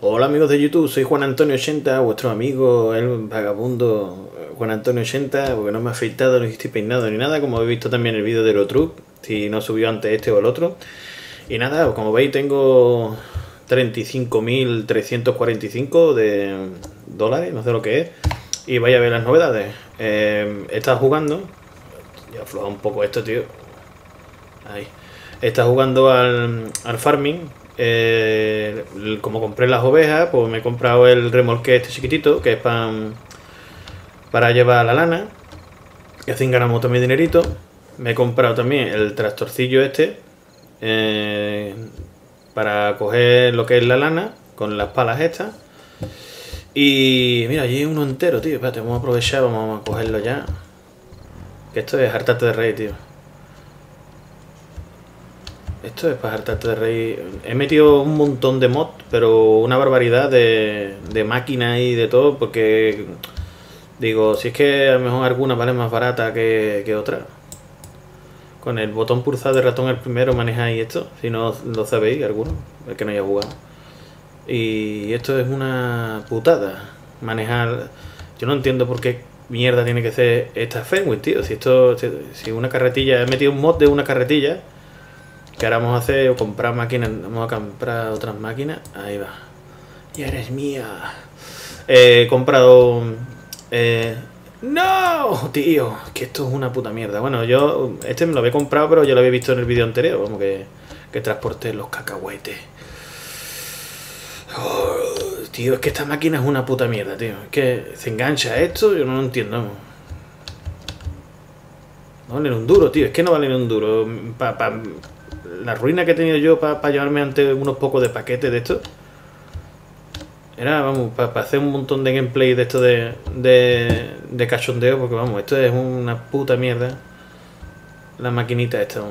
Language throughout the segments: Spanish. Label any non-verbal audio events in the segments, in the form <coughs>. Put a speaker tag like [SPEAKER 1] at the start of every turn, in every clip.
[SPEAKER 1] Hola amigos de YouTube, soy Juan Antonio 80, vuestro amigo el vagabundo Juan Antonio 80, porque no me he afeitado, ni estoy peinado ni nada, como habéis visto también en el vídeo de Eurotruck, si no subió antes este o el otro. Y nada, como veis tengo 35.345 de dólares, no sé lo que es, y vaya a ver las novedades. Eh, he estado jugando, ya afloja un poco esto, tío. Ahí. Estado jugando al, al farming eh, como compré las ovejas, pues me he comprado el remolque este chiquitito, que es para para llevar la lana. Y así ganamos también dinerito. Me he comprado también el tractorcillo este. Eh, para coger lo que es la lana, con las palas estas. Y mira, allí hay uno entero, tío. Espérate, vamos a aprovechar, vamos a cogerlo ya. Que esto es hartarte de rey, tío. Esto es para hartarte de reír. He metido un montón de mods, pero una barbaridad de, de máquinas y de todo, porque digo, si es que a lo mejor alguna vale más barata que, que otra. Con el botón pulsado de ratón el primero manejáis esto, si no lo sabéis alguno, el que no haya jugado. Y esto es una putada. Manejar. Yo no entiendo por qué mierda tiene que ser esta Fenway, tío. Si esto. Si una carretilla. He metido un mod de una carretilla que ahora vamos a hacer? Comprar máquinas. Vamos a comprar otras máquinas. Ahí va. Y eres mía. he comprado. Eh, ¡No! Tío, que esto es una puta mierda. Bueno, yo. Este me lo había comprado, pero yo lo había visto en el vídeo anterior. Como que. Que transporte los cacahuetes. Oh, tío, es que esta máquina es una puta mierda, tío. Es que se engancha esto, yo no lo entiendo. No vale un duro, tío. Es que no vale un duro. Pa, pa, la ruina que he tenido yo para llevarme ante unos pocos de paquetes de esto. Era, vamos, para hacer un montón de gameplay de esto de, de, de, cachondeo, porque vamos, esto es una puta mierda. La maquinita esta.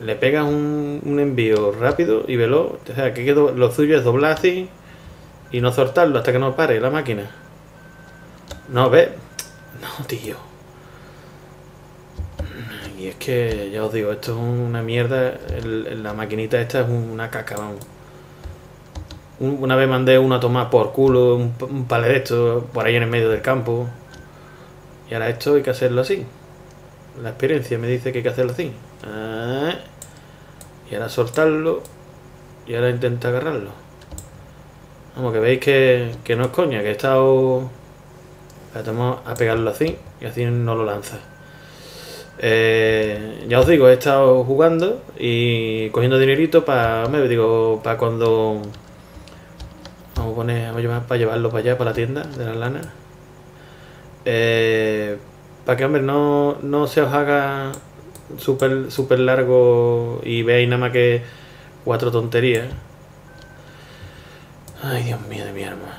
[SPEAKER 1] Le pegas un, envío rápido y veloz. O sea, que lo suyo es doblar así y no soltarlo hasta que no pare la máquina. No, ve. No, tío. Es que, ya os digo, esto es una mierda. La maquinita esta es una caca, vamos. una vez mandé uno a tomar por culo, un, un de esto, por ahí en el medio del campo. Y ahora esto hay que hacerlo así. La experiencia me dice que hay que hacerlo así. Ah, y ahora soltarlo. Y ahora intenta agarrarlo. Vamos, que veis que, que no es coña, que he estado... Vamos a pegarlo así y así no lo lanza. Eh, ya os digo, he estado jugando y cogiendo dinerito para, me digo, para cuando vamos a poner, vamos a llevar, para llevarlo para allá, para la tienda de la lana. Eh, para que, hombre, no, no se os haga súper super largo y veáis nada más que cuatro tonterías. Ay, Dios mío de mi arma.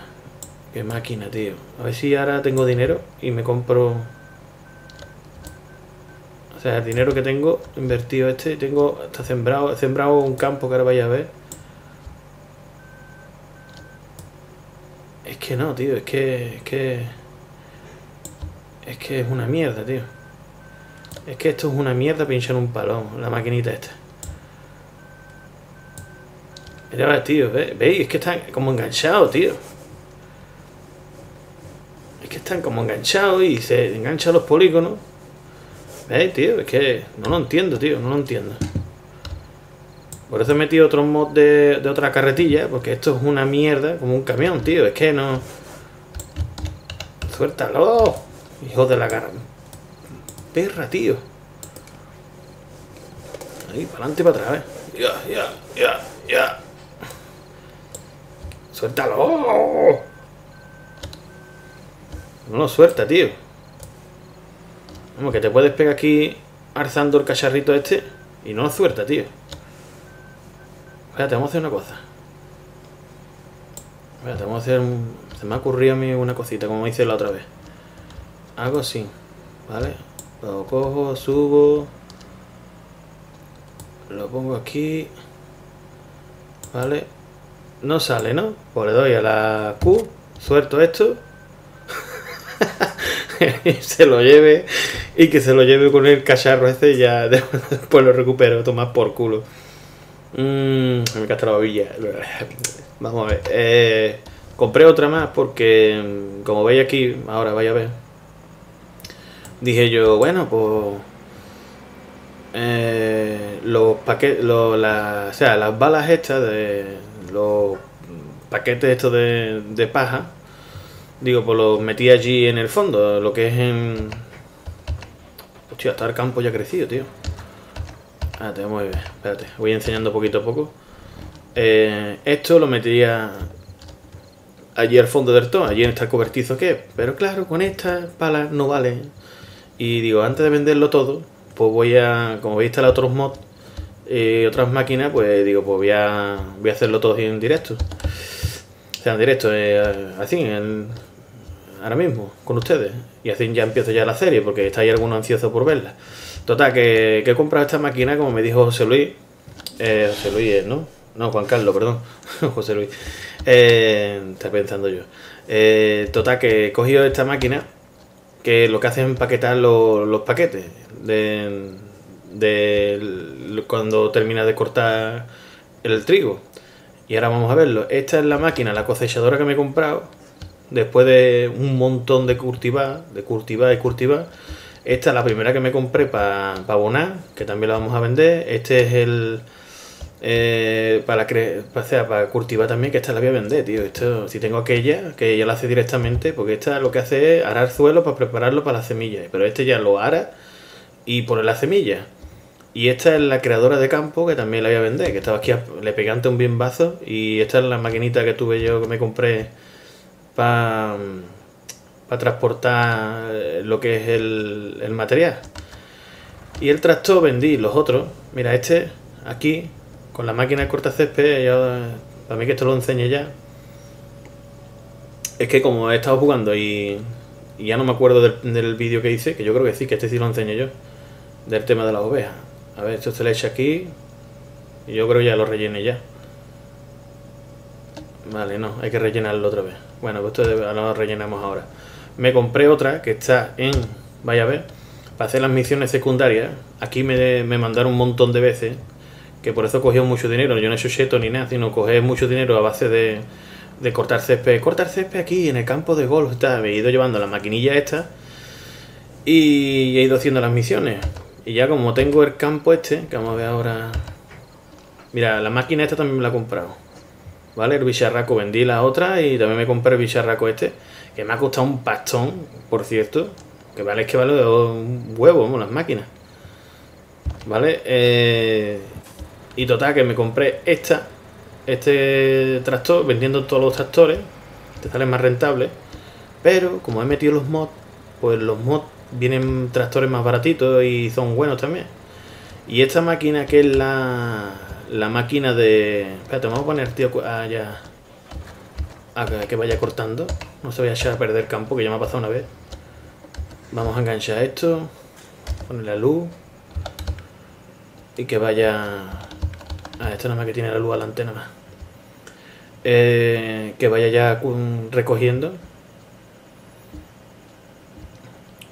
[SPEAKER 1] Qué máquina, tío. A ver si ahora tengo dinero y me compro o sea, el dinero que tengo invertido este, tengo está sembrado, sembrado un campo que ahora vais a ver. Es que no, tío, es que, es que... Es que es una mierda, tío. Es que esto es una mierda pinchar un palón, la maquinita esta. Mira, tío, ¿veis? Es que están como enganchados, tío. Es que están como enganchados y se enganchan los polígonos. Eh, tío, es que no lo entiendo, tío, no lo entiendo. Por eso he metido otro mod de, de otra carretilla, porque esto es una mierda, como un camión, tío. Es que no... Suéltalo, hijo de la cara. Perra, tío. Ahí, para adelante y para atrás, eh. Ya, ya, ya, ya. Suéltalo. No lo suelta, tío. Como que te puedes pegar aquí arzando el cacharrito este y no suelta, tío. Espérate, vamos a hacer una cosa. Espérate, vamos a hacer un... Se me ha ocurrido a mí una cosita, como hice la otra vez. Hago así, ¿vale? Lo cojo, subo. Lo pongo aquí. ¿Vale? No sale, ¿no? Pues le doy a la Q, suelto esto. <laughs> se lo lleve y que se lo lleve con el cacharro ese y ya <laughs> después lo recupero, tomar por culo. Mmm, me gasta la babilla. Vamos a ver. Eh, compré otra más porque, mm, como veis aquí, ahora vaya a ver. Dije yo, bueno, pues. Eh, los paquetes, o sea, las balas estas de los paquetes estos de, de paja, digo, pues los metí allí en el fondo, lo que es en. Hostia, hasta el campo ya crecido, tío. Espérate, muy bien. Espérate, voy enseñando poquito a poco. Eh, esto lo metería allí al fondo del todo, allí en este cobertizo que es. Pero claro, con estas palas no vale. Y digo, antes de venderlo todo, pues voy a, como voy a instalar otros mods y otras máquinas, pues digo, pues voy a, voy a hacerlo todo en directo. O sea, en directo, eh, así, ahora mismo, con ustedes. Y así ya empiezo ya la serie, porque está ahí alguno ansioso por verla. Total, que, he comprado esta máquina, como me dijo José Luis. Eh, José Luis, ¿no? No, Juan Carlos, perdón. <laughs> José Luis. Eh, está pensando yo. Eh, total, que he cogido esta máquina que lo que hace es empaquetar los, paquetes de, cuando termina de cortar el trigo. Y ahora vamos a verlo. Esta es la máquina, la cosechadora que me he comprado. Después de un montón de cultivar, de cultivar y cultivar esta es la primera que me compré para abonar, que también la vamos a vender. Este es el... Eh, para, para, para cultivar también, que esta la voy a vender, tío. Esto, si tengo aquella, que ya la hace directamente, porque esta lo que hace es arar suelo para prepararlo para las semillas. Pero este ya lo ara y pone las semillas. Y esta es la creadora de campo, que también la voy a vender, que estaba aquí, le pegué un bien vaso. Y esta es la maquinita que tuve yo, que me compré para para transportar eh, lo que es el, material. Y el tractor vendí los otros. Mira, este aquí, con la máquina de corta césped, para mí que esto lo enseñe ya. Es que como he estado jugando y, ya no me acuerdo del, vídeo que hice, que yo creo que sí, que este sí lo enseñé yo, del tema de las ovejas. A ver, esto se le echa aquí y yo creo ya lo rellené ya. Vale, no, hay que rellenarlo otra vez. Bueno, pues esto lo rellenamos ahora me compré otra que está en, vaya a ver, para hacer las misiones secundarias. Aquí me, me mandaron un montón de veces, que por eso cogió mucho dinero. Yo no he hecho cheto ni nada, sino cogí mucho dinero a base de, de cortar césped. Cortar césped aquí en el campo de golf. Está. Me he ido llevando la maquinilla esta y he ido haciendo las misiones. Y ya como tengo el campo este, que vamos a ver ahora... Mira, la máquina esta también me la he comprado. ¿Vale? El bicharraco vendí la otra y también me compré el bicharraco este que me ha costado un pastón, por cierto, que vale es que vale un huevo, las máquinas. ¿Vale? Eh, y total, que me compré esta, este tractor, vendiendo todos los tractores, te sale más rentable, pero como he metido los mods, pues los mods vienen tractores más baratitos y son buenos también. Y esta máquina que es la, la máquina de... Espérate, vamos a poner, tío, allá que vaya cortando. No se vaya a a perder campo, que ya me ha pasado una vez. Vamos a enganchar esto. Poner la luz. Y que vaya... Ah, esto nada más que tiene la luz a la antena más. Eh, que vaya ya recogiendo.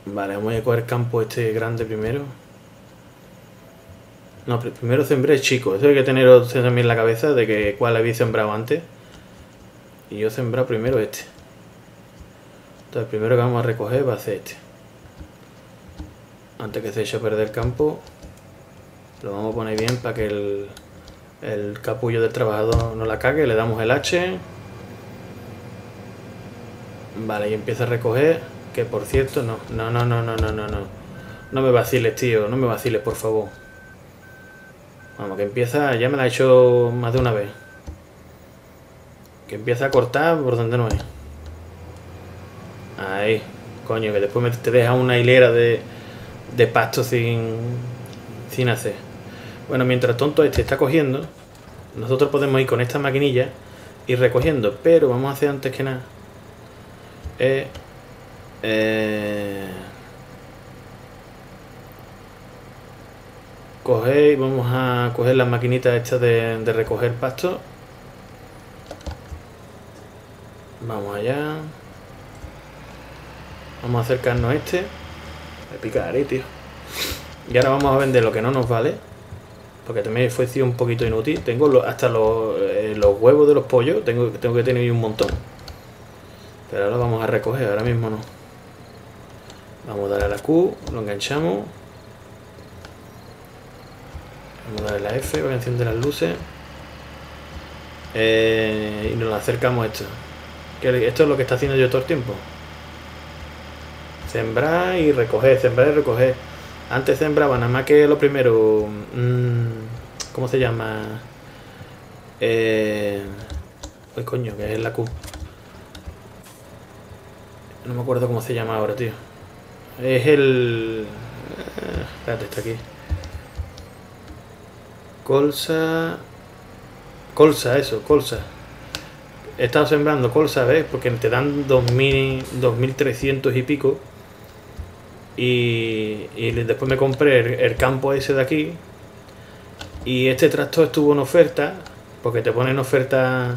[SPEAKER 1] Vale, vamos a coger campo este grande primero. No, primero sembré chico. Eso hay que tener también en la cabeza de que cuál habéis sembrado antes. Y yo sembré primero este. Entonces, el primero que vamos a recoger va a ser este. Antes que se eche a perder el campo, lo vamos a poner bien para que el, el capullo del trabajador no la cague. Le damos el H. Vale, y empieza a recoger. Que por cierto, no, no, no, no, no, no, no. No me vaciles, tío. No me vaciles, por favor. Vamos, que empieza, ya me la he hecho más de una vez. Que empieza a cortar por donde no es. Ahí. Coño, que después te deja una hilera de, de pasto sin, sin hacer. Bueno, mientras tonto este está cogiendo, nosotros podemos ir con esta maquinilla y recogiendo. Pero vamos a hacer antes que nada. Eh, eh, coger, vamos a coger las maquinitas estas de, de recoger pasto Vamos allá. Vamos a acercarnos a este. Me picaré, tío. Y ahora vamos a vender lo que no nos vale. porque también fue un poquito inútil. Tengo hasta eh, los, huevos de los pollos, tengo, tengo que tener un montón. Pero ahora vamos a recoger, ahora mismo no. Vamos a darle a la Q, lo enganchamos. Vamos a darle la F para que enciende las luces. Eh, y nos acercamos a esto. Que esto es lo que está haciendo yo todo el tiempo. Sembrar y recoger, sembrar y recoger. Antes sembraba nada más que lo primero. Mmm, ¿Cómo se llama? Eh, Uy, coño, que es la Q. No me acuerdo cómo se llama ahora, tío. Es el... Eh, espérate, está aquí. Colsa... Colsa, eso, colsa. He estado sembrando colsa, ¿ves? Porque te dan 2000, 2300 y pico. Y, después me compré el, campo ese de aquí. Y este tractor estuvo en oferta. Porque te ponen oferta.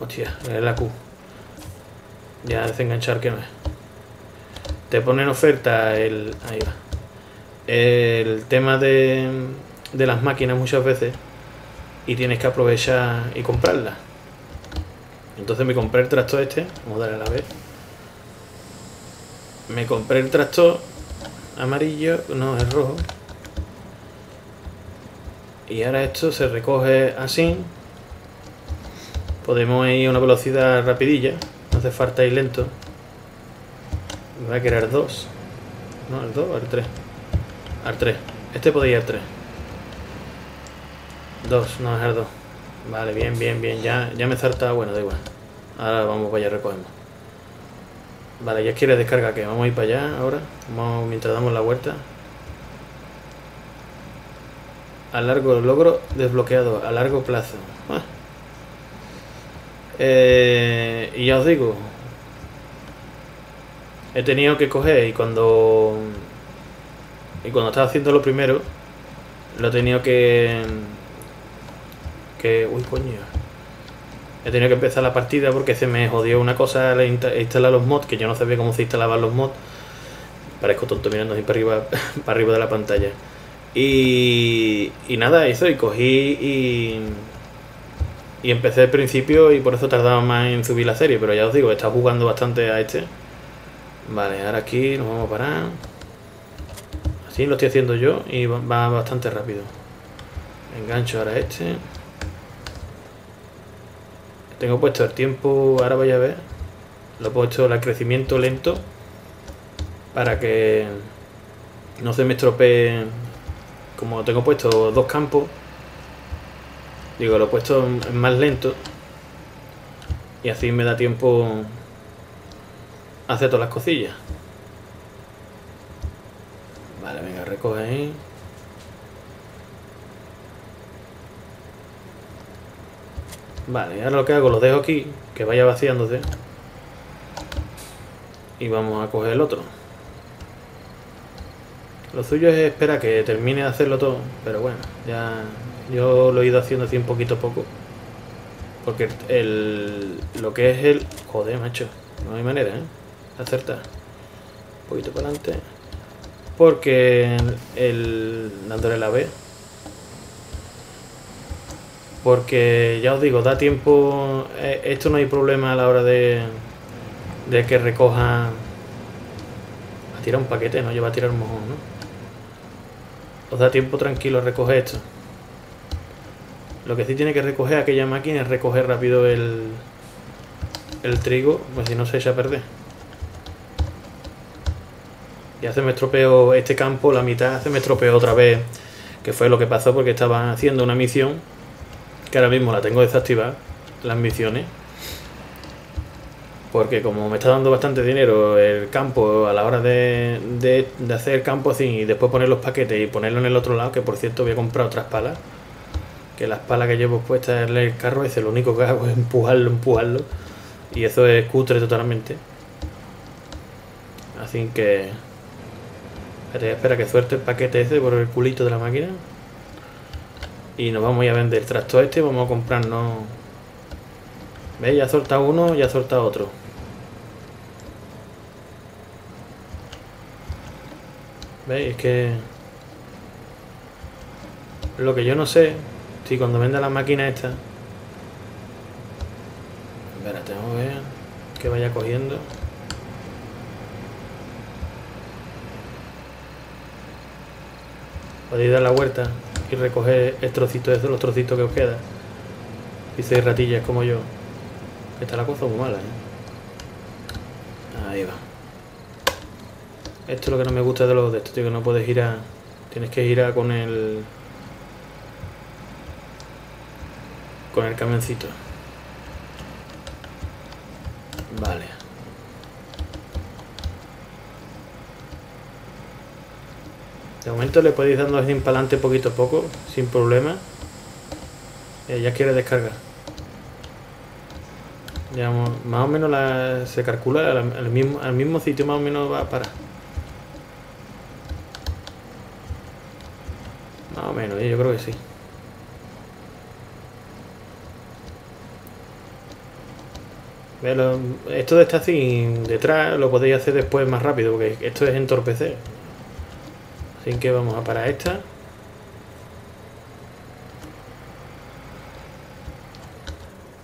[SPEAKER 1] Hostia, es la Q. Ya desenganchar que no es. Te ponen oferta el. Ahí va. El tema de, de las máquinas muchas veces. Y tienes que aprovechar y comprarlas. Entonces me compré el tractor este. Vamos a darle a la vez me compré el tractor amarillo, no, es rojo. Y ahora esto se recoge así. Podemos ir a una velocidad rapidilla, no hace falta ir lento. Me va a querer dos. No, el 2 o el 3. Al 3. Este podría ir al 3. 2, no es el 2. Vale, bien, bien, bien. Ya, ya me salta, bueno, da igual. Ahora vamos para allá, recogemos. Vale, ya quiere descarga que vamos a ir para allá ahora. Mientras damos la vuelta. A largo logro desbloqueado, a largo plazo. Ah. Eh, y ya os digo, he tenido que coger y cuando y cuando estaba haciendo lo primero, lo he tenido que que uy coño He tenido que empezar la partida porque se me jodió una cosa al instalar los mods, que yo no sabía cómo se instalaban los mods. Parezco tonto mirando ahí para arriba, <laughs> para arriba de la pantalla. Y, y nada, eso, y cogí y, y empecé al principio y por eso tardaba más en subir la serie, pero ya os digo, estado jugando bastante a este. Vale, ahora aquí nos vamos a parar. Así lo estoy haciendo yo y va bastante rápido. Engancho ahora este. Tengo puesto el tiempo, ahora voy a ver. Lo he puesto el crecimiento lento para que no se me estropee. Como tengo puesto dos campos, digo, lo he puesto más lento y así me da tiempo hacer todas las cosillas. Vale, venga, recoge ahí. Vale, ahora lo que hago, lo dejo aquí, que vaya vaciándose. Y vamos a coger el otro. Lo suyo es esperar que termine de hacerlo todo, pero bueno, ya yo lo he ido haciendo así un poquito a poco. Porque el, lo que es el... Joder, macho, no hay manera, ¿eh? Acertar. Un poquito para adelante. Porque el... dándole la B porque ya os digo, da tiempo, eh, esto no hay problema a la hora de, de que recoja, a tirar un paquete, no lleva a tirar un mojón, ¿no? Os da tiempo tranquilo a recoger esto. Lo que sí tiene que recoger aquella máquina es recoger rápido el, el trigo, pues si no se echa a perder. Ya se me estropeó este campo, la mitad se me estropeó otra vez, que fue lo que pasó porque estaban haciendo una misión que ahora mismo la tengo desactivada, las misiones. Porque como me está dando bastante dinero el campo a la hora de, de, hacer el campo así y después poner los paquetes y ponerlo en el otro lado, que por cierto voy a comprar otras palas. Que las palas que llevo puestas en el carro es lo único que hago es <laughs> empujarlo, empujarlo. Y eso es cutre totalmente. Así que... Espera, espera que suelte el paquete ese por el culito de la máquina y nos vamos a, vender el tractor este vamos a comprarnos ¿veis? ya ha soltado uno ya ha soltado otro ¿veis? es que Lo que yo no sé, si cuando venda la máquina esta... Espérate, vamos a ver que vaya cogiendo. Podéis dar la vuelta y recoger el trocito de los trocitos que os queda. Y seis ratillas como yo. Está la cosa muy mala, ¿eh? Ahí va. Esto es lo que no me gusta de los de esto, tío, que no puedes girar. Tienes que girar con el... Con el camioncito. Vale. De momento le podéis dando así para adelante poquito a poco, sin problema. Eh, ya quiere descargar. Ya más o menos la, se calcula al, mismo, mismo sitio más o menos va a parar. Más o menos, eh, yo creo que sí. esto de estar sin detrás lo podéis hacer después más rápido, porque esto es entorpecer. Así que vamos a parar esta.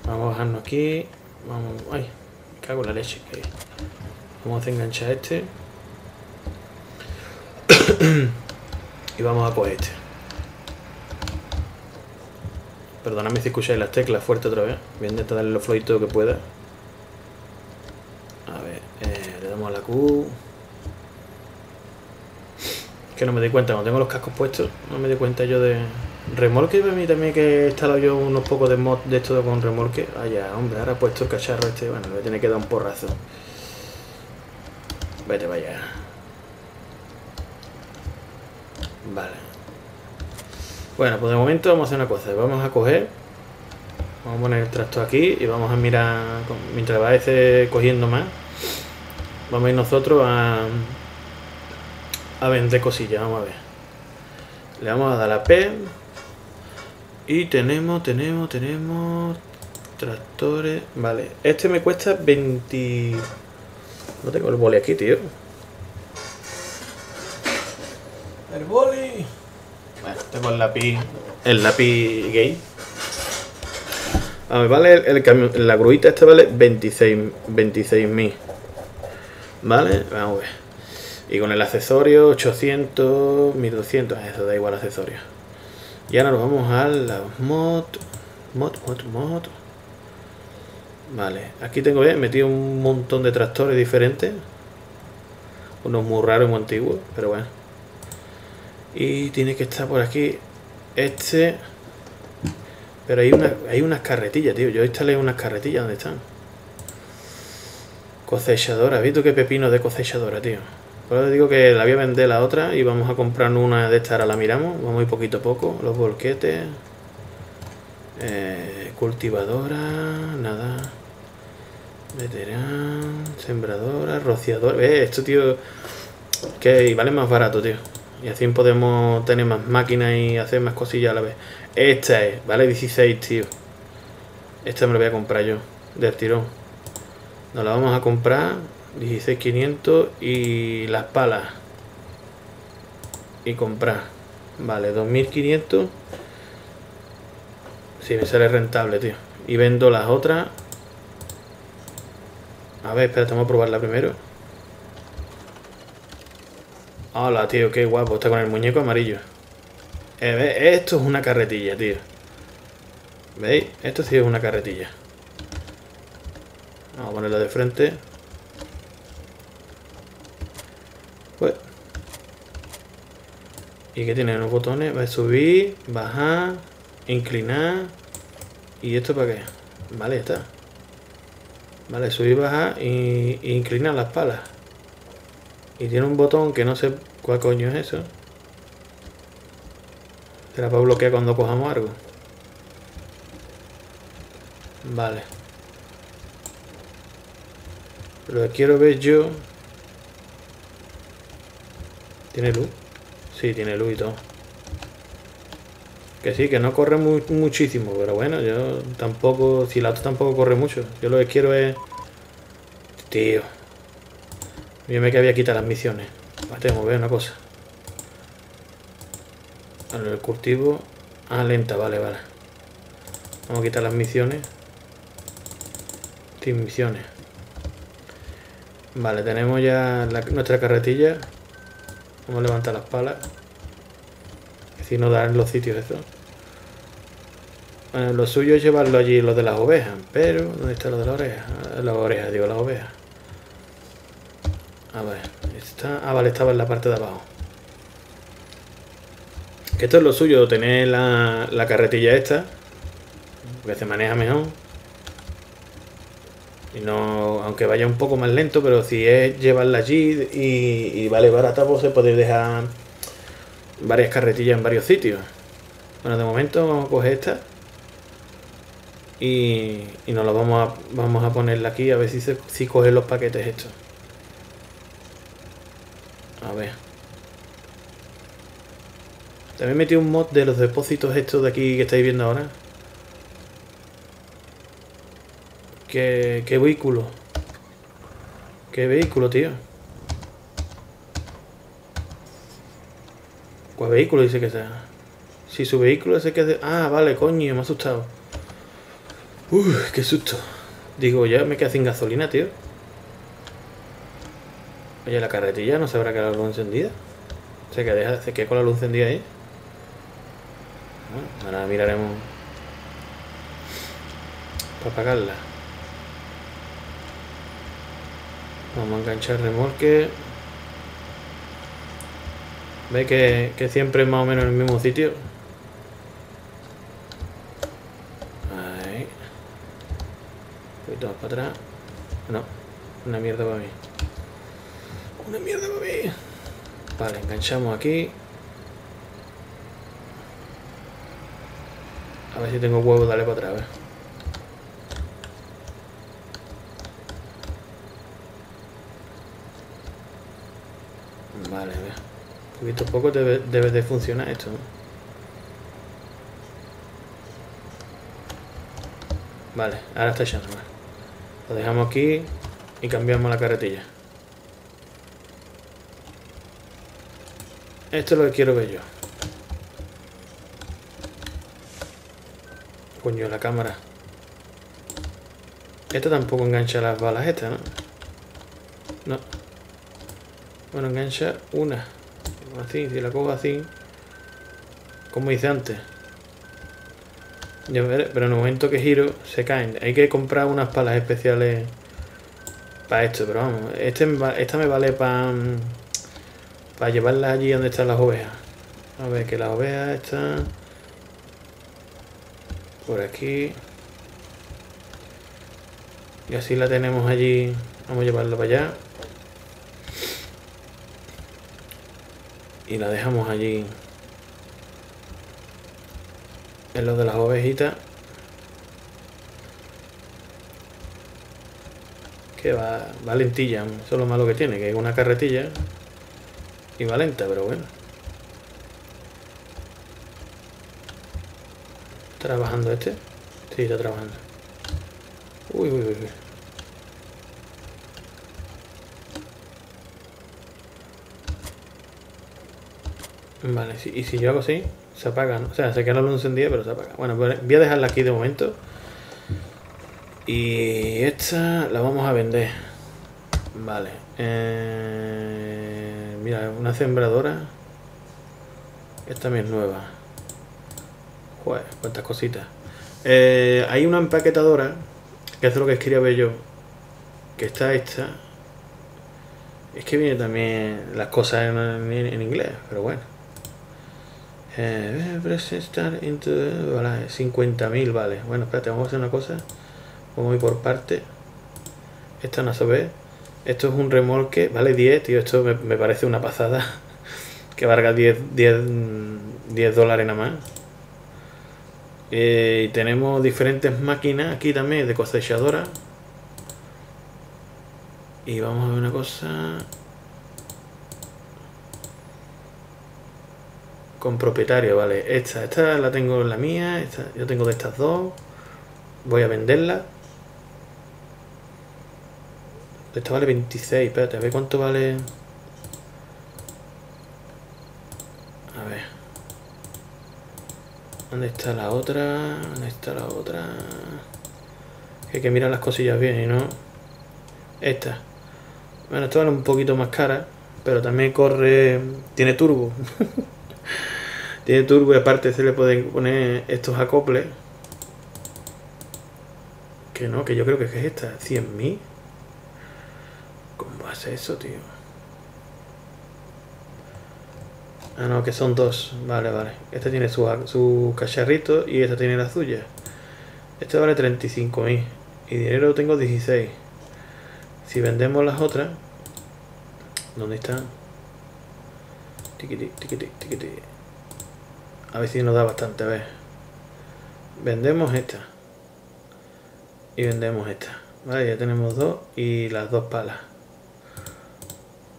[SPEAKER 1] Vamos a bajarnos aquí. Vamos. Ay, cago en la leche. Vamos a enganchar este. <coughs> y vamos a coger este. Perdóname si escucháis las teclas fuerte otra vez. Voy a intentar darle lo fluido que pueda. A ver, eh, le damos a la Q que no me di cuenta, cuando tengo los cascos puestos, no me di cuenta yo de... Remolque para mí también que he instalado yo unos pocos de mod de esto con remolque. Ya, hombre, ahora he puesto el cacharro este, bueno, le tiene que dar un porrazo. Vete, vaya. Vale. Bueno, pues de momento vamos a hacer una cosa. Vamos a coger... Vamos a poner el tractor aquí y vamos a mirar... Mientras va ese cogiendo más. Vamos a ir nosotros a a vender cosillas, vamos a ver. Le vamos a dar la P. Y tenemos, tenemos, tenemos tractores. Vale, este me cuesta 20... No tengo el boli aquí, tío. El boli. Bueno, tengo el lápiz, el lápiz gay. A ver, vale el, camión, la gruita esta vale 26 26.000. ¿Vale? Vamos a ver. Y con el accesorio 800, 1200, eso da igual accesorio. Y ahora nos vamos a la mod, mod, mod, mod. Vale, aquí tengo he metido un montón de tractores diferentes. Unos muy raros y muy antiguos, pero bueno. Y tiene que estar por aquí este. Pero hay, una, hay unas carretillas, tío. Yo instalé unas carretillas, ¿dónde están? Cosechadora, ¿visto qué pepino de cosechadora, tío? Pues digo que la voy a vender la otra y vamos a comprar una de estas, ahora la miramos, vamos muy poquito a poco, los volquetes, eh, cultivadora, nada, veterán, sembradora, rociadora, eh, esto tío, que vale más barato tío, y así podemos tener más máquinas y hacer más cosillas a la vez. Esta es, vale 16 tío, esta me la voy a comprar yo, del tirón, nos la vamos a comprar 16500 y las palas. Y comprar. Vale 2500 si me sale rentable tío. Y vendo las otras. A ver espérate vamos a probarla primero. Hola tío qué guapo. Está con el muñeco amarillo. Eh, esto es una carretilla tío. ¿veis? esto sí es una carretilla. Vamos a ponerla de frente ¿Y qué tiene? Los botones. Va a subir, bajar, inclinar. ¿Y esto para qué? Vale, está. Vale, subir, bajar y, inclinar las palas. Y tiene un botón que no sé cuál coño es eso. Será para bloquear cuando cojamos algo. Vale. Pero quiero ver yo ¿Tiene luz? Sí, tiene luz y todo. Que sí, que no corre muchísimo, pero bueno, yo tampoco, si la otra tampoco corre mucho. Yo lo que quiero es... Tío. Yo me que había quitado las misiones. Tengo que ver una cosa. el cultivo. Ah, lenta, vale, vale. Vamos a quitar las misiones. Sin misiones. Vale, tenemos ya nuestra carretilla. Vamos a levantar las palas. Si no dan los sitios estos. Bueno, lo suyo es llevarlo allí, lo de las ovejas. Pero, ¿dónde está lo de las orejas? Las orejas, digo, las ovejas. A ver, está... Ah, vale, estaba en la parte de abajo. Que esto es lo suyo, tener la, la carretilla esta. Porque se maneja mejor. Y no, aunque vaya un poco más lento, pero si es llevarla allí y, y vale barata, pues se puede dejar varias carretillas en varios sitios. Bueno, de momento vamos a coger esta. Y, y nos la vamos a, vamos a ponerla aquí a ver si, se, si coge los paquetes estos. A ver. También metí un mod de los depósitos estos de aquí que estáis viendo ahora. ¿Qué, qué vehículo? ¿Qué vehículo, tío? ¿Cuál vehículo dice que sea? Si su vehículo es el que... Ah, vale, coño, me ha asustado. Uf, qué susto. Digo, ya me quedé sin gasolina, tío. Oye, la carretilla no se habrá quedado la luz encendida. Se queda, se queda con la luz encendida ahí. Bueno, ahora miraremos para apagarla. Vamos a enganchar remolque. Ve que, siempre es más o menos en el mismo sitio. Ahí. Un poquito más para atrás. No, una mierda para mí. Una mierda para mí. Vale, enganchamos aquí. A ver si tengo huevo, dale para atrás, a ver. Vale, a ver. Poquito a poco debe, de funcionar esto, Vale, ahora está echando. Lo dejamos aquí y cambiamos la carretilla. Esto es lo que quiero ver yo. Coño, la cámara. Esto tampoco engancha las balas estas, ¿no? No. Bueno, engancha una así, si la cojo así, como hice antes. pero en el momento que giro se caen. Hay que comprar unas palas especiales para esto, pero vamos, este, esta me vale para para llevarla allí donde están las ovejas. A ver, que las ovejas están por aquí. Y así la tenemos allí. Vamos a llevarla para allá. Y la dejamos allí en lo de las ovejitas que va, va lentilla eso es lo malo que tiene que es una carretilla y va lenta pero bueno ¿Está trabajando este? Sí, está trabajando. Uy, uy, uy. Vale, y si yo hago así, se apaga, ¿no? O sea, se queda la luz encendida, pero se apaga. Bueno, pues voy a dejarla aquí de momento. Y esta la vamos a vender. Vale. Eh, mira, una sembradora. Esta también es nueva. Joder, cuántas cositas. Eh, hay una empaquetadora, que es lo que quería ver yo. Que está esta. Es que viene también las cosas en inglés, pero bueno. Eh, estar into, vale, 50.000, vale. Bueno, espérate, vamos a hacer una cosa. Vamos a ir por parte. Esta no se. Esto es un remolque, vale 10, tío. Esto me, parece una pasada. <laughs> que valga 10, 10, 10 dólares nada más. Eh, y tenemos diferentes máquinas aquí también de cosechadora. Y vamos a ver una cosa. Con propietario, vale. Esta, esta la tengo en la mía. Esta, yo tengo de estas dos. Voy a venderla. Esta vale 26. Espérate, a ver cuánto vale. A ver. ¿Dónde está la otra? ¿Dónde está la otra? Hay que mirar las cosillas bien y no... Esta. Bueno, esta vale un poquito más cara, pero también corre... Tiene turbo. <laughs> Tiene turbo y aparte se le pueden poner estos acoples. Que no, que yo creo que es esta. 100.000. ¿Cómo ser eso, tío? Ah, no, que son dos. Vale, vale. Esta tiene su, su cacharrito y esta tiene la suya. Este vale 35.000. Y dinero tengo 16. Si vendemos las otras... ¿Dónde están? Tiquiti, tiquiti, tiquiti. A ver si nos da bastante, a ver. Vendemos esta. Y vendemos esta. Vale, ya tenemos dos y las dos palas.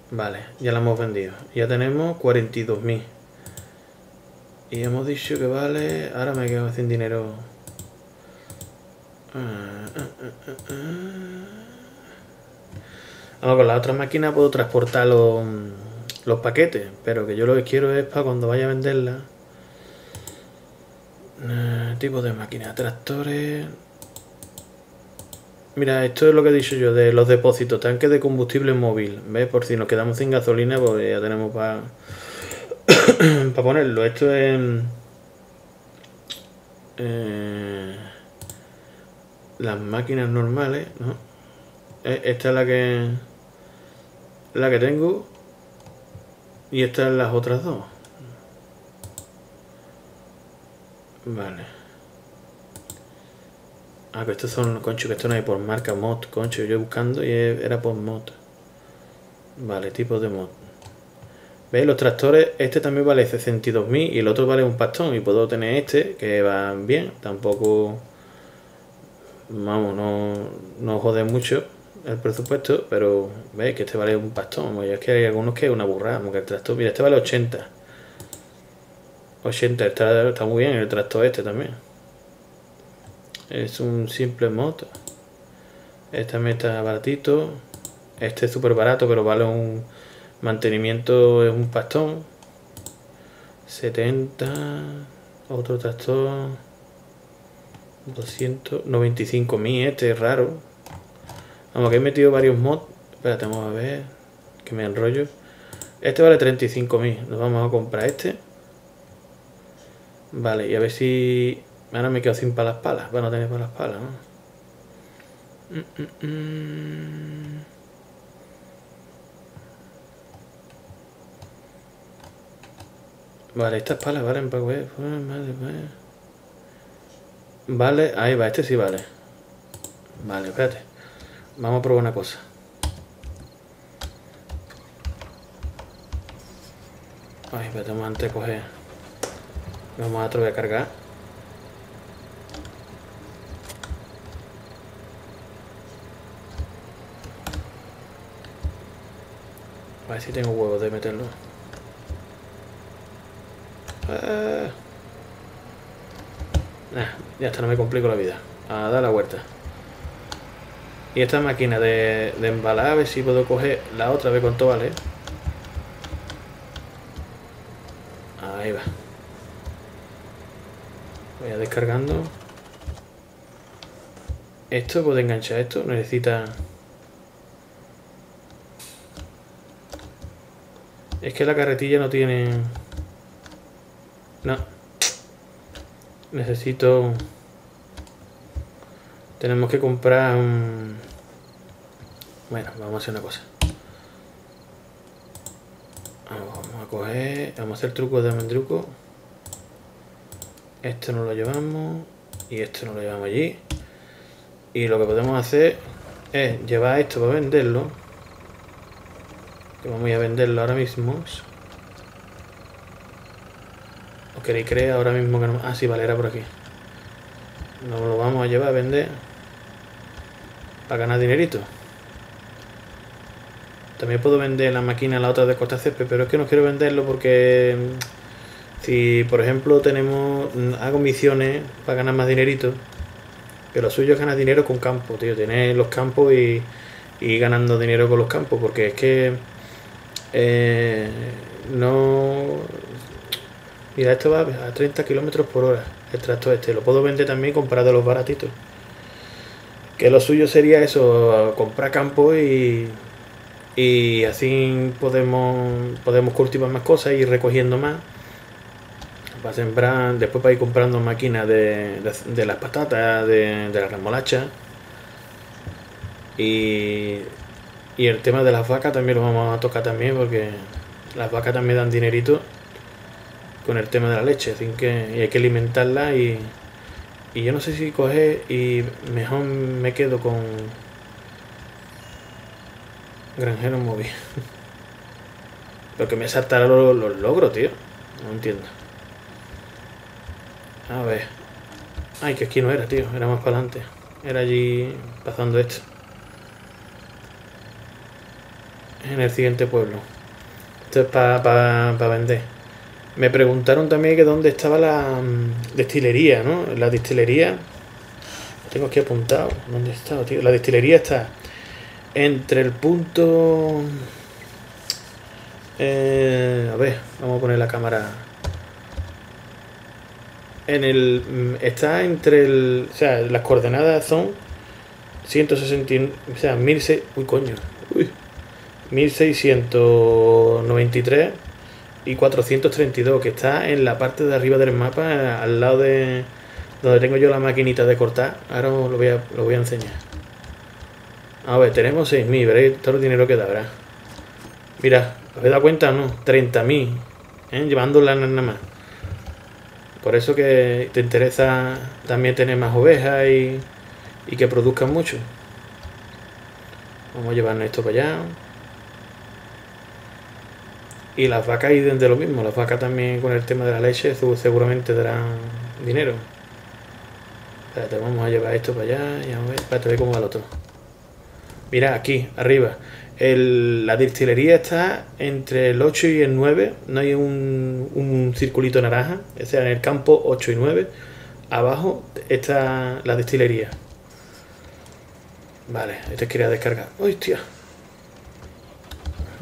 [SPEAKER 1] Vale, ya la hemos vendido. Ya tenemos 42.000. Y hemos dicho que vale... Ahora me quedo sin dinero. Ah, ah, ah, Vamos, con la otra máquina puedo transportar los, los paquetes. Pero que yo lo que quiero es para cuando vaya a venderla. Tipo de máquina. Tractores... Mira, esto es lo que he dicho yo, de los depósitos, tanques de combustible móvil. ¿Ves? Por si nos quedamos sin gasolina, pues ya tenemos para <coughs> para ponerlo. Esto es... Eh, las máquinas normales, ¿no? E, esta es la que... La que tengo. Y estas es las otras dos. Vale. Ah, que estos son, concho, que esto no hay por marca mod, concho. Yo buscando y era por mod. Vale, tipo de mod. ¿Veis? Los tractores, este también vale 62.000 y el otro vale un pastón. Y puedo tener este, que va bien. Tampoco, vamos, no, no jode mucho el presupuesto. Pero, ¿veis? Que este vale un pastón. es que hay algunos que es una burrada. Como que el tractor, mira, este vale 80. 80, está, está muy bien el tractor este también. Es un simple moto. Esta meta baratito. Este es súper barato pero vale un mantenimiento es un pastón. 70 otro tractor 295 mil este es raro. Vamos que he metido varios mods espérate vamos a ver que me enrollo. Este vale 35 mil nos vamos a comprar este vale y a ver si Ahora me quedo sin palas palas. Bueno, tener palas palas, ¿no? Vale, estas palas valen para vale. Vale, ahí va, este sí vale. Vale, espérate. Vamos a probar una cosa. Ay, espérate, vamos antes de coger. Vamos a otra a cargar. A ver si tengo huevos de meterlo. Ah. ya está, no me complico la vida. A dar la vuelta. Y esta máquina de, de embalar, a ver si puedo coger la otra vez con todo, ¿vale? Ahí va. Descargando. Esto puede enganchar esto, necesita... Es que la carretilla no tiene... No. Necesito... Tenemos que comprar un... Bueno, vamos a hacer una cosa. Vamos a coger... Vamos a hacer truco de mendruco. Este no lo llevamos. Y este no lo llevamos allí. Y lo que podemos hacer es llevar esto para venderlo que vamos a venderlo ahora mismo. ¿O queréis creer ahora mismo que no? Ah, sí, vale, era por aquí. Nos lo vamos a llevar a vender para ganar dinerito. También puedo vender la máquina, la otra de corta césped, pero es que no quiero venderlo porque si, por ejemplo, tenemos mm, hago misiones para ganar más dinerito, que lo suyo es ganar dinero con campo, tío, tener los campos y, y ganando dinero con los campos, porque es que eh, no... Mira, esto va a 30 kilómetros por hora. el tractor este. Lo puedo vender también comprar de los baratitos. Que lo suyo sería eso, comprar campo y, y así podemos, podemos cultivar más cosas y recogiendo más. Para sembrar, después para ir comprando máquinas de, de, las patatas, de, de la remolacha. Y, y el tema de las vacas también lo vamos a tocar también porque las vacas también dan dinerito con el tema de la leche, así que y hay que alimentarla y, y yo no sé si coger y mejor me quedo con granjero móvil. <laughs> Porque me saltaron los, los logros, tío. No entiendo. A ver. Ay, que aquí no era, tío. Era más para adelante. Era allí pasando esto. En el siguiente pueblo. Esto es para vender. Me preguntaron también que dónde estaba la mm, destilería, ¿no? La destilería. Tengo aquí apuntado. ¿Dónde está, tío? La destilería está entre el punto. Eh, a ver, vamos a poner la cámara. En el. Está entre el. O sea, las coordenadas son 160. O sea, 1600. Uy, coño. Uy. 1693 y 432, que está en la parte de arriba del mapa, al lado de donde tengo yo la maquinita de cortar. Ahora lo voy a, lo voy a enseñar. A ver, tenemos 6.000, veréis todo el dinero que da, ¿verdad? Mira, ¿os habéis dado cuenta? No, 30.000, ¿eh? llevándola nada más. Por eso que te interesa también tener más ovejas y, y que produzcan mucho. Vamos a llevarnos esto para allá. Y las vacas y de lo mismo, las vacas también con el tema de la leche seguramente darán dinero. Espérate, vamos a llevar esto para allá y a ver, espérate, ve cómo va el otro. Mira, aquí, arriba. La destilería está entre el 8 y el 9. No hay un, un circulito naranja. O sea, en el campo 8 y 9. Abajo está la destilería. Vale, este quería descargar. ¡Hostia!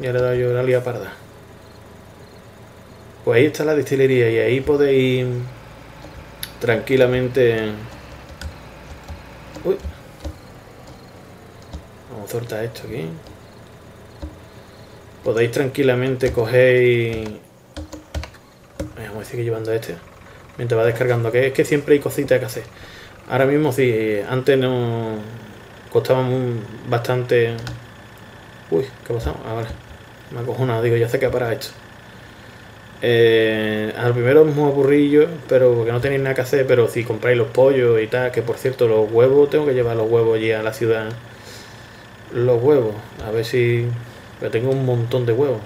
[SPEAKER 1] Ya le he dado yo la lía parda. Pues ahí está la destilería y ahí podéis tranquilamente... Uy. Vamos a soltar esto aquí. Podéis tranquilamente coger y... Vamos a decir que llevando este. Mientras va descargando. Que es que siempre hay cositas que hacer. Ahora mismo sí, antes no... Costaba bastante... Uy, ¿qué ha pasado? Ahora. Me ha cojonado, digo, ya sé que para esto. Eh, al primero es muy aburrido pero porque no tenéis nada que hacer, pero si compráis los pollos y tal, que por cierto los huevos, tengo que llevar los huevos allí a la ciudad. Los huevos, a ver si... Pero tengo un montón de huevos.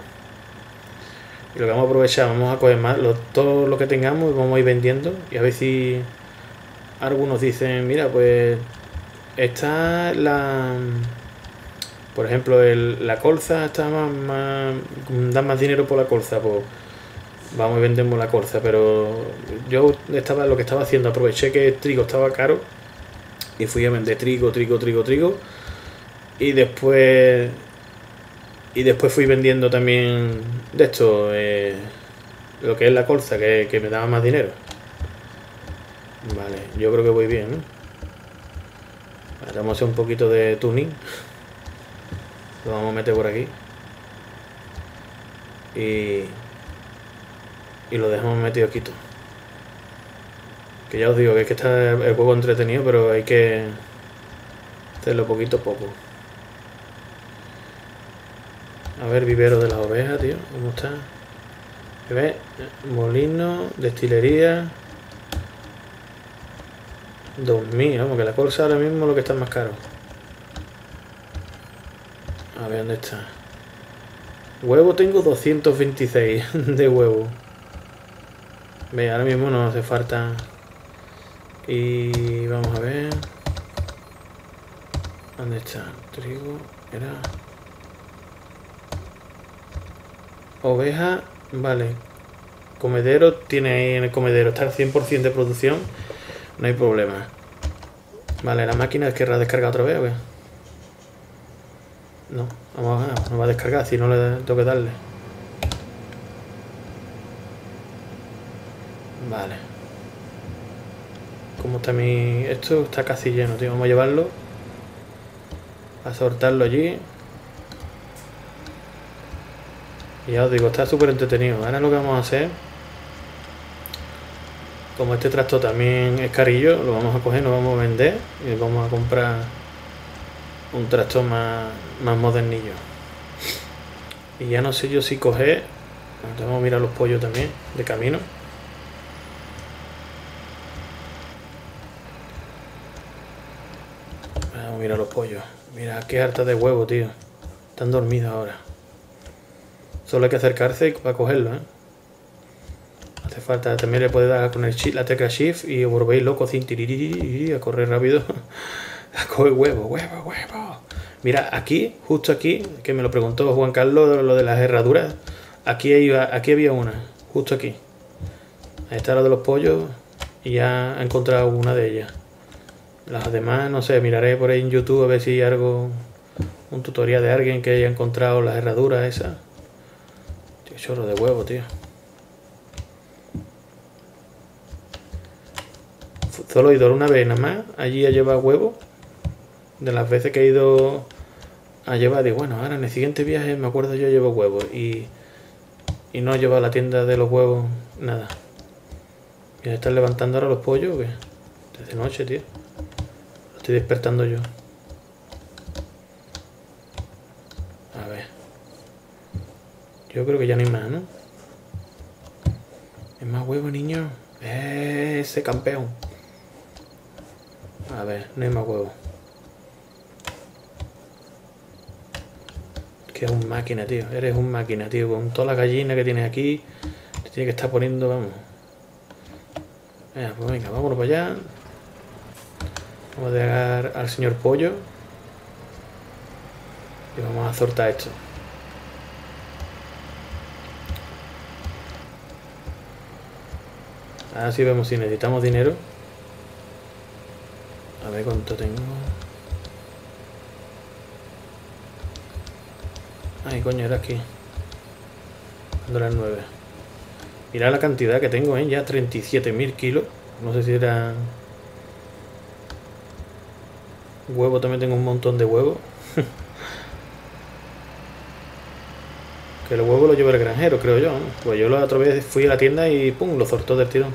[SPEAKER 1] Y lo que vamos a aprovechar, vamos a coger más, todo lo que tengamos y vamos a ir vendiendo. Y a ver si algunos dicen, mira, pues está la... Por ejemplo, la colza está más, más... Da más dinero por la colza, pues vamos y vendemos la corza, pero yo estaba lo que estaba haciendo, aproveché que el trigo estaba caro y fui a vender trigo, trigo, trigo, trigo y después y después fui vendiendo también de esto eh, lo que es la colza que, me daba más dinero. Vale, yo creo que voy bien, ¿no? vamos a hacer un poquito de tuning. Lo vamos a meter por aquí. Y y lo dejamos metido aquí todo. Que ya os digo que es que está el juego entretenido, pero hay que hacerlo poquito a poco. A ver, vivero de las ovejas, tío. ¿Cómo está? ¿Ves? Molino, destilería. 2000, vamos, que la colza ahora mismo es lo que está más caro. A ver, ¿dónde está? Huevo tengo 226 <laughs> de huevo. Ve, ahora mismo no hace falta. Y vamos a ver. ¿Dónde está? Trigo. Era. Oveja. Vale. Comedero. Tiene ahí en el comedero. Está al 100% de producción. No hay problema. Vale, la máquina es que la descarga otra vez o? No, vamos a ver, no va a descargar, si no le tengo que darle. Vale. cómo está mi... Esto está casi lleno, tío. Vamos a llevarlo. A soltarlo allí. Y ya os digo, está súper entretenido. Ahora lo que vamos a hacer... Como este tractor también es carillo, lo vamos a coger, lo vamos a vender y vamos a comprar un tractor más, más modernillo. Y ya no sé yo si coger... Vamos a mirar los pollos también, de camino. Vamos a mirar los pollos. Mira, qué harta de huevo, tío. Están dormidos ahora. Solo hay que acercarse para cogerlo, ¿eh? Hace falta, también le puede dar con el la tecla Shift y os volvéis loco, a correr rápido. <laughs> a coger huevo, huevo, huevo. Mira, aquí, justo aquí, que me lo preguntó Juan Carlos, lo de las herraduras. Aquí, aquí había una, justo aquí. Ahí está la de los pollos y ya he encontrado una de ellas. Las demás, no sé, miraré por ahí en YouTube a ver si hay algo, un tutorial de alguien que haya encontrado las herraduras esas. Chorro de huevo, tío. Solo he ido una vez nada más allí a llevar huevo. De las veces que he ido a llevar, digo, bueno, ahora en el siguiente viaje me acuerdo yo llevo huevos y, y no he llevado a la tienda de los huevos nada. ¿Y a estar levantando ahora los pollos o qué? Desde noche, tío. Lo estoy despertando yo. A ver. Yo creo que ya no hay más, ¿no? ¿Es más huevo, niño? Ese campeón. A ver, no hay más huevo. Que es un máquina, tío. Eres un máquina, tío. Con toda la gallina que tienes aquí. Te tiene que estar poniendo, vamos. Venga, pues venga, vámonos para allá. Vamos a dejar al señor pollo. Y vamos a soltar esto. Ahora sí vemos si necesitamos dinero. A ver cuánto tengo. Ay, coño, era aquí. Era 9. Mira la cantidad que tengo, ¿eh? Ya 37.000 kilos. No sé si era... Huevo, también tengo un montón de huevos. <laughs> que los huevos los llevo el granjero, creo yo. Pues yo la otra vez fui a la tienda y pum, lo sortó del tirón.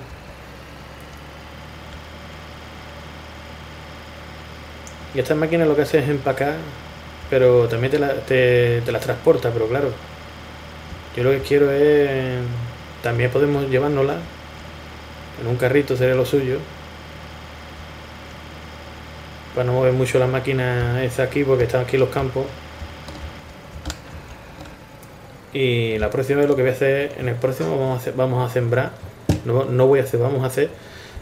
[SPEAKER 1] Y esta máquina lo que hace es empacar, pero también te, las transporta, pero claro. Yo lo que quiero es... También podemos llevárnosla. En un carrito sería lo suyo. Para no mover mucho la máquina esta aquí, porque están aquí los campos. Y la próxima vez lo que voy a hacer, en el próximo vamos a, hacer, vamos a sembrar. No, no voy a hacer, vamos a hacer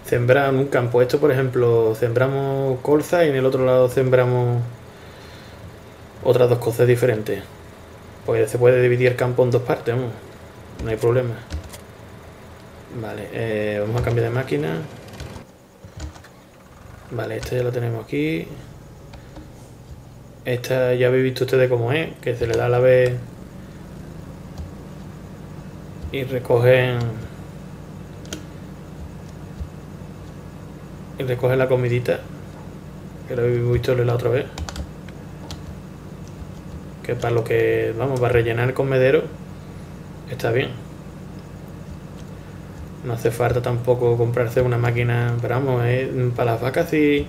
[SPEAKER 1] sembrar un campo. Esto, por ejemplo, sembramos colza y en el otro lado sembramos otras dos cosas diferentes. Pues se puede dividir el campo en dos partes, no hay problema. Vale, eh, vamos a cambiar de máquina. Vale, esta ya la tenemos aquí. Esta ya habéis visto ustedes cómo es, que se le da a la vez y recogen y recoge la comidita que lo habéis visto la otra vez que para lo que vamos para rellenar el comedero está bien. No hace falta tampoco comprarse una máquina pero vamos para las vacas sí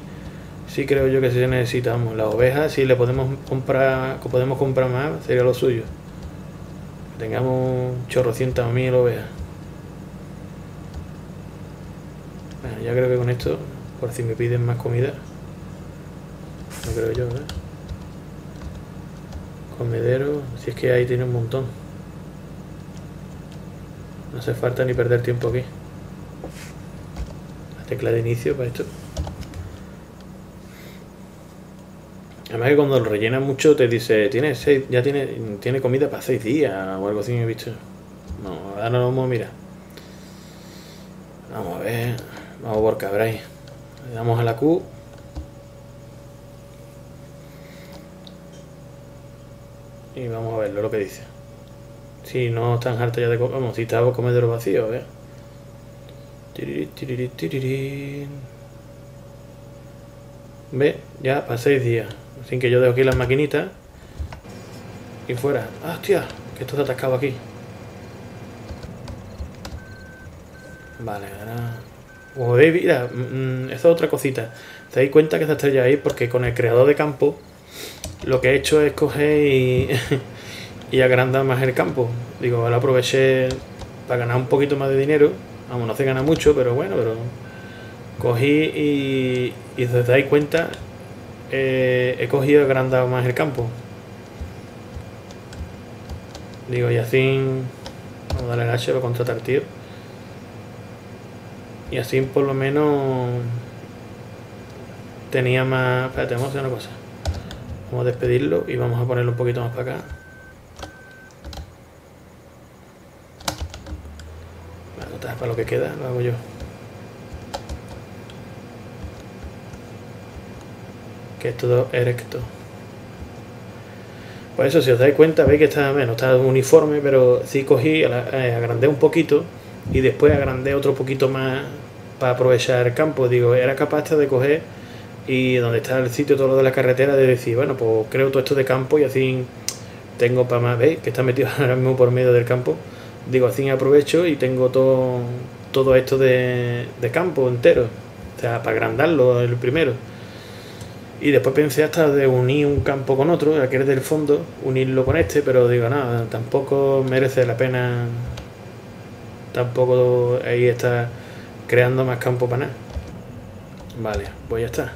[SPEAKER 1] sí creo yo que sí necesitamos las ovejas si le podemos comprar podemos comprar más sería lo suyo tengamos chorrocientas mil ovejas bueno, ya creo que con esto por si me piden más comida. No creo yo, ¿eh? Comedero, si es que ahí tiene un montón. No hace falta ni perder tiempo aquí. La tecla de inicio para esto. Además que cuando lo rellena mucho te dice, tiene seis, ya tiene, tiene comida para seis días o algo así, he visto. No, ahora no lo vamos a mirar. Vamos a ver. Vamos por cabráis. Le damos a la Q. Y vamos a ver lo que dice. Si no están hartos ya de comer, vamos, si está comedero vacío, ver. Ve, ya para seis días. Sin que yo dejo aquí las maquinitas. Y fuera. ¡Ah, hostia! Que esto se atascado aquí. Vale, ahora... Veis, mira, mm, esa es otra cosita. ¿Te dais cuenta que se estrella ahí? Porque con el creador de campo lo que he hecho es coger y, <laughs> y agrandar más el campo. Digo, ahora aproveché para ganar un poquito más de dinero. Vamos, no se gana mucho, pero bueno, pero cogí y, y os dais cuenta, eh, he cogido agrandado más el campo. Digo, y así, vamos a darle el H para contratar tío. Y así por lo menos tenía más... Espérate, vamos a hacer una cosa. Vamos a despedirlo y vamos a ponerlo un poquito más para acá. para lo que queda, lo hago yo. Que es erecto. Pues eso, si os dais cuenta, veis que está, bueno, está uniforme, pero sí cogí, eh, agrandé un poquito y después agrandé otro poquito más para aprovechar el campo. Digo, era capaz de coger y donde está el sitio todo lo de la carretera de decir, bueno, pues creo todo esto de campo y así tengo para más, ¿veis? Que está metido <laughs> ahora mismo por medio del campo. Digo, así aprovecho y tengo todo, todo esto de, de campo entero. O sea, para agrandarlo el primero. Y después pensé hasta de unir un campo con otro, aquel del fondo, unirlo con este, pero digo, nada, tampoco merece la pena. Tampoco ahí está creando más campo para nada. Vale, pues ya está.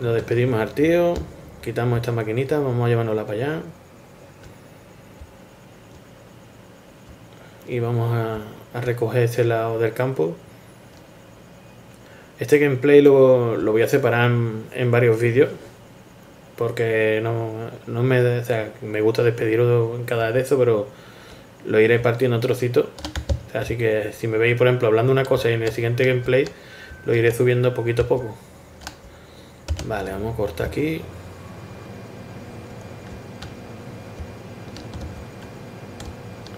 [SPEAKER 1] Lo despedimos al tío, quitamos esta maquinita, vamos a llevárnosla para allá. Y vamos a, recoger este lado del campo. Este gameplay lo, voy a separar en, varios vídeos. Porque no, me, gusta despedirlo en cada de eso, pero lo iré partiendo en trocitos. así que si me veis, por ejemplo, hablando una cosa y en el siguiente gameplay lo iré subiendo poquito a poco. Vale, vamos a cortar aquí.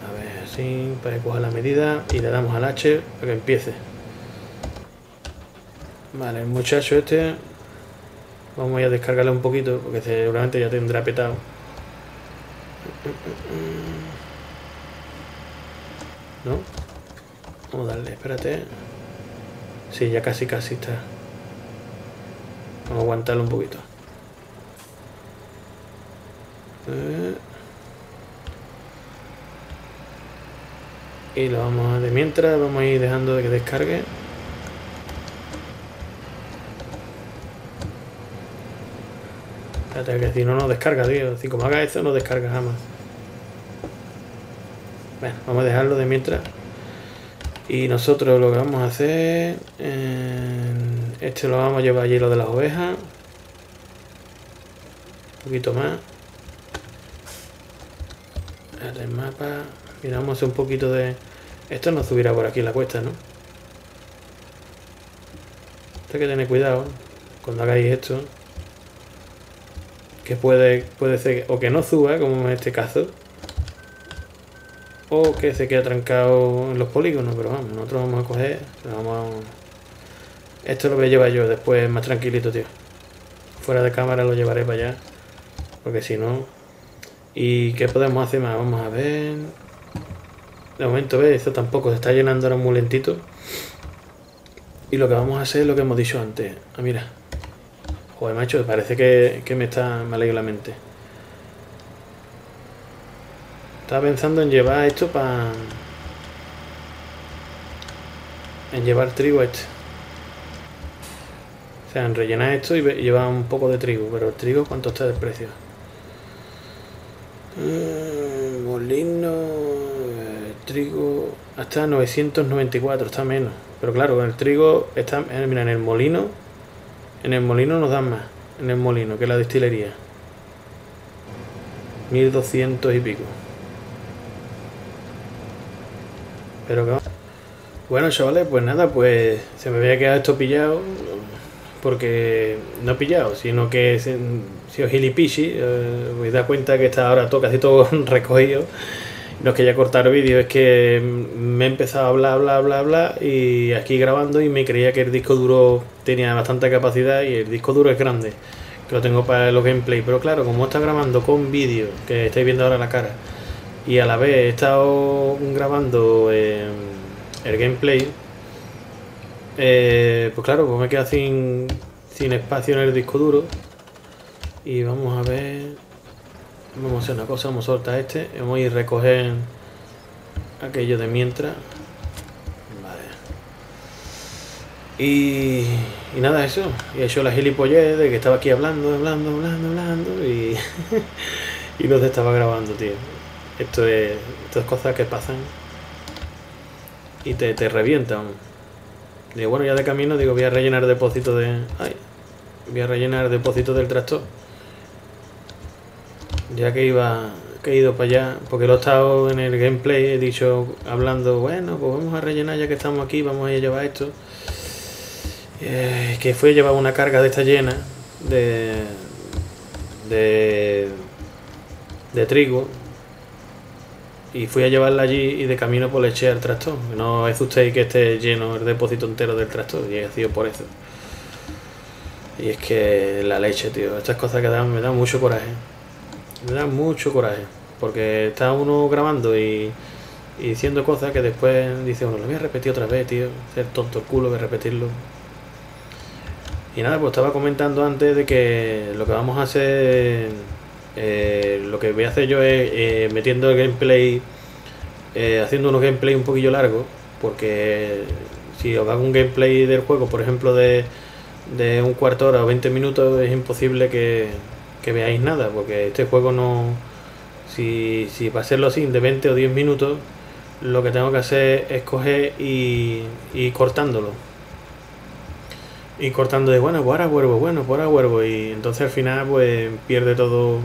[SPEAKER 1] A ver, así, para que coja la medida y le damos al H para que empiece. Vale, el muchacho este vamos a descargarle un poquito porque seguramente ya tendrá petado. ¿No? Vamos a darle, espérate. Sí, ya casi casi está. Vamos a aguantarlo un poquito. Eh. Y lo vamos a... De mientras vamos a ir dejando de que descargue. Que si no, no descarga, tío. Si como haga eso, no descarga jamás. Bueno, vamos a dejarlo de mientras. Y nosotros lo que vamos a hacer... Este lo vamos a llevar allí lo de las ovejas. Un poquito más. El mapa. Miramos un poquito de... Esto no subirá por aquí la cuesta, ¿no? Esto hay que tener cuidado cuando hagáis esto. Que puede, puede ser o que no suba, como en este caso. O que se quede trancado en los polígonos, pero vamos, nosotros vamos a coger... Vamos esto lo voy a llevar yo después más tranquilito, tío. Fuera de cámara lo llevaré para allá. Porque si no... ¿Y qué podemos hacer más? Vamos a ver... De momento, ¿ves? Esto tampoco se está llenando ahora muy lentito. Y lo que vamos a hacer es lo que hemos dicho antes. Ah, mira. Joder, macho, parece que, que me está mal la mente. Estaba pensando en llevar esto para... En llevar trigo este. O sea, en rellenar esto y lleva un poco de trigo, pero el trigo, ¿cuánto está de precio? Mm, molino, eh, trigo, hasta 994, está menos. Pero claro, el trigo está, eh, mira, en el molino, en el molino nos dan más, en el molino, que la destilería. 1200 y pico. Pero que Bueno, chavales, pues nada, pues se me había quedado esto pillado porque no pillado, sino que he sido gilipichi, eh, me da cuenta que está ahora todo, casi todo <laughs> recogido No es que ya cortar vídeo, es que me he empezado a hablar, hablar, hablar, hablar y aquí grabando y me creía que el disco duro tenía bastante capacidad y el disco duro es grande, que lo tengo para los gameplay. Pero claro, como está grabando con vídeo, que estáis viendo ahora la cara, y a la vez he estado grabando el gameplay, eh, pues claro, pues me queda sin, sin espacio en el disco duro. Y vamos a ver Vamos a hacer una cosa, vamos a soltar este. Vamos a ir a recoger aquello de mientras. Vale. Y, y nada, eso. Y he hecho la gilipollez de que estaba aquí hablando, hablando, hablando, hablando. Y, <laughs> y no se estaba grabando, tío. Esto es, esto es cosas que pasan y te, te revientan. Digo, bueno, ya de camino, digo, voy a rellenar el depósito de. Ay, voy a rellenar el depósito del tractor ya que iba que he ido para allá, porque lo he estado en el gameplay, he dicho, hablando, bueno, pues vamos a rellenar ya que estamos aquí, vamos a llevar esto. Eh, que fue llevar una carga de esta llena de, de, de trigo y fui a llevarla allí y de camino pues le eché al tractor. No es usted que esté lleno el depósito entero del tractor y ha sido por eso. Y es que la leche, tío, estas cosas que dan me dan mucho coraje me da mucho coraje, porque está uno grabando y, diciendo cosas que después dice uno, lo voy a repetir otra vez, tío, ser tonto el culo de repetirlo. Y nada, pues estaba comentando antes de que lo que vamos a hacer, eh, lo que voy a hacer yo es eh, metiendo el gameplay, eh, haciendo unos gameplay un poquillo largos, porque si os hago un gameplay del juego, por ejemplo, de, de un cuarto hora o 20 minutos, es imposible que, que veáis nada, porque este juego no... Si, si para hacerlo así de 20 o 10 minutos, lo que tengo que hacer es coger y, y cortándolo. Y cortando de, bueno, pues ahora vuelvo, bueno, pues ahora vuelvo. Y entonces al final pues pierde todo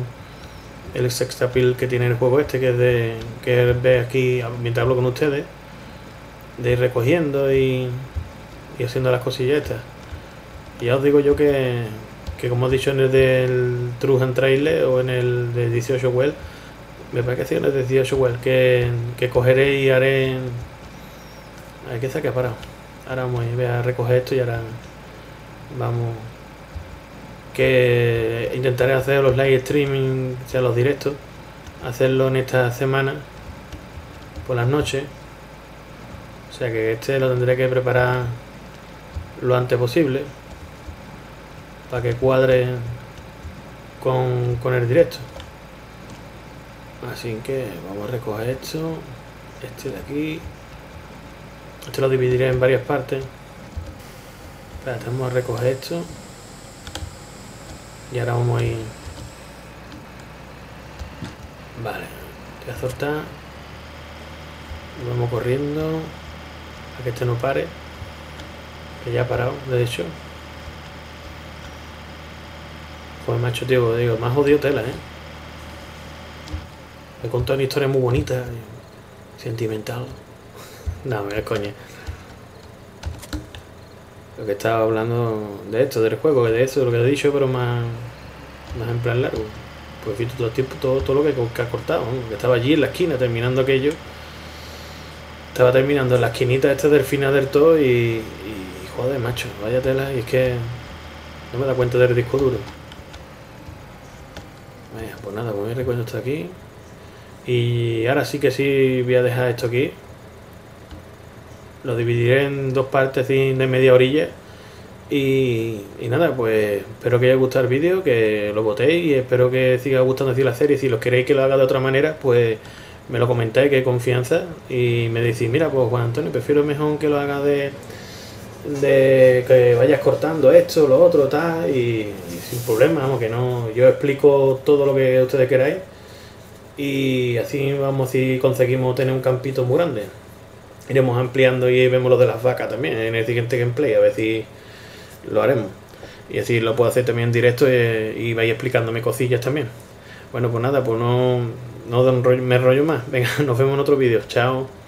[SPEAKER 1] el sextapil que tiene el juego este, que es de que ve aquí mientras hablo con ustedes, de ir recogiendo y, y haciendo las cosillas estas. Ya os digo yo que, que como he dicho en el del Trujan Trailer o en el de 18 Well, me parece que en el de 18 Well, que, que cogeré y haré... Hay que sacar parado. Ahora voy a recoger esto y ahora vamos... Que intentaré hacer los live streaming, o sea, los directos, hacerlo en esta semana, por las noches. O sea que este lo tendré que preparar lo antes posible para que cuadre con, el directo. Así que vamos a recoger esto, este de aquí. Este lo dividiré en varias partes. Vamos a recoger esto. Y ahora vamos a ir. Vale, voy a soltar. Vamos corriendo. A que este no pare. Que ya ha parado, de hecho. Pues macho, tío, digo, más odio tela, ¿eh? Me he contado una historia muy bonita, sentimental. <laughs> no, me coña. Lo que estaba hablando de esto, del juego, de eso, de lo que he dicho, pero más, más en plan largo. Pues visto todo el tiempo, todo, todo lo que, que ha cortado, que estaba allí en la esquina terminando aquello. Estaba terminando en la esquinita esta del final del todo y, y joder, macho, vaya tela, y es que no me da cuenta del disco duro recuerdo esto aquí. Y ahora sí que sí voy a dejar esto aquí. Lo dividiré en dos partes de media orilla. Y, nada, pues espero que haya gustado el vídeo, que lo votéis y espero que siga gustando así la serie. Si lo queréis que lo haga de otra manera, pues me lo comentáis, que hay confianza. Y me decís, mira, pues Juan Antonio, prefiero mejor que lo haga de de que vayas cortando esto, lo otro, tal, y, sin problema, vamos, que no, yo explico todo lo que ustedes queráis y así vamos si conseguimos tener un campito muy grande. Iremos ampliando y vemos lo de las vacas también en el siguiente gameplay, a ver si lo haremos. Y así lo puedo hacer también en directo y, y vais explicándome cosillas también. Bueno, pues nada, pues no, no me rollo más. Venga, <laughs> nos vemos en otro vídeo. Chao.